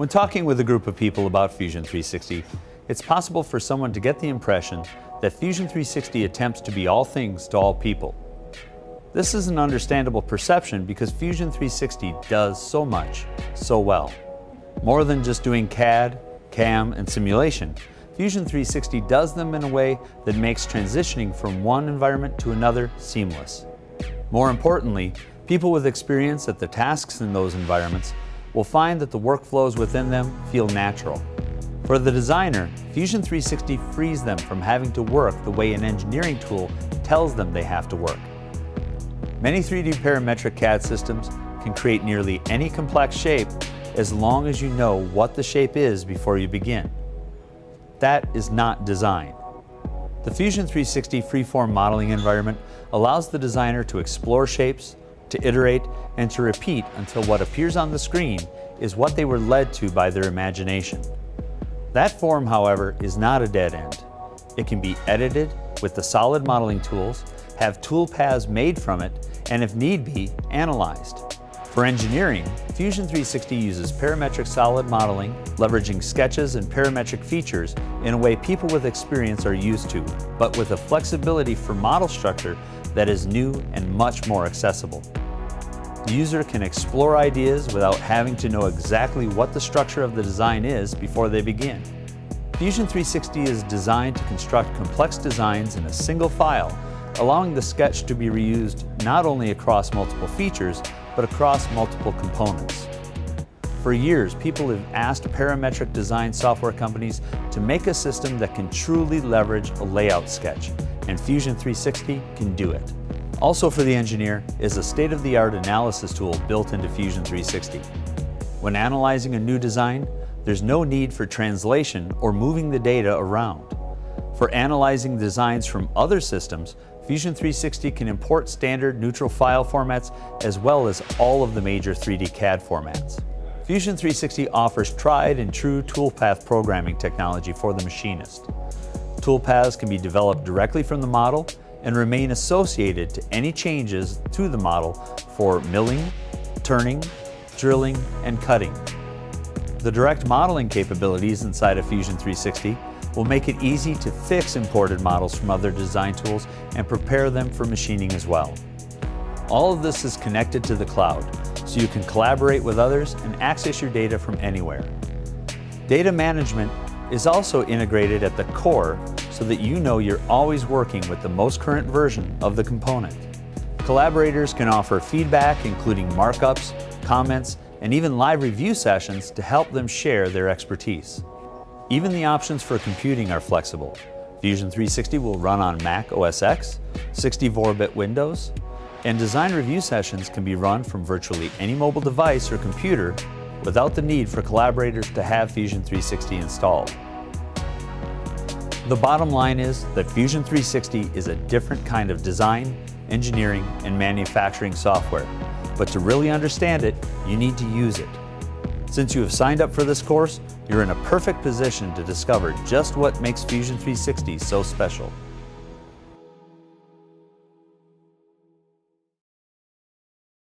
When talking with a group of people about Fusion 360, it's possible for someone to get the impression that Fusion 360 attempts to be all things to all people. This is an understandable perception because Fusion 360 does so much, so well. More than just doing CAD, CAM, and simulation, Fusion 360 does them in a way that makes transitioning from one environment to another seamless. More importantly, people with experience at the tasks in those environments will find that the workflows within them feel natural. For the designer, Fusion 360 frees them from having to work the way an engineering tool tells them they have to work. Many 3D parametric CAD systems can create nearly any complex shape as long as you know what the shape is before you begin. That is not design. The Fusion 360 freeform modeling environment allows the designer to explore shapes, to iterate, and to repeat until what appears on the screen is what they were led to by their imagination. That form, however, is not a dead end. It can be edited with the solid modeling tools, have tool paths made from it, and if need be, analyzed. For engineering, Fusion 360 uses parametric solid modeling, leveraging sketches and parametric features in a way people with experience are used to, but with a flexibility for model structure that is new and much more accessible. The user can explore ideas without having to know exactly what the structure of the design is before they begin. Fusion 360 is designed to construct complex designs in a single file, allowing the sketch to be reused not only across multiple features, but across multiple components. For years, people have asked parametric design software companies to make a system that can truly leverage a layout sketch, and Fusion 360 can do it. Also for the engineer is a state-of-the-art analysis tool built into Fusion 360. When analyzing a new design, there's no need for translation or moving the data around. For analyzing designs from other systems, Fusion 360 can import standard neutral file formats as well as all of the major 3D CAD formats. Fusion 360 offers tried and true toolpath programming technology for the machinist. Toolpaths can be developed directly from the model and remain associated to any changes to the model for milling, turning, drilling, and cutting. The direct modeling capabilities inside of Fusion 360 will make it easy to fix imported models from other design tools and prepare them for machining as well. All of this is connected to the cloud, so you can collaborate with others and access your data from anywhere. Data management is also integrated at the core so that you know you're always working with the most current version of the component. Collaborators can offer feedback including markups, comments, and even live review sessions to help them share their expertise. Even the options for computing are flexible. Fusion 360 will run on Mac OS X, 64-bit Windows, and design review sessions can be run from virtually any mobile device or computer without the need for collaborators to have Fusion 360 installed. The bottom line is that Fusion 360 is a different kind of design, engineering, and manufacturing software. But to really understand it, you need to use it. Since you have signed up for this course, you're in a perfect position to discover just what makes Fusion 360 so special.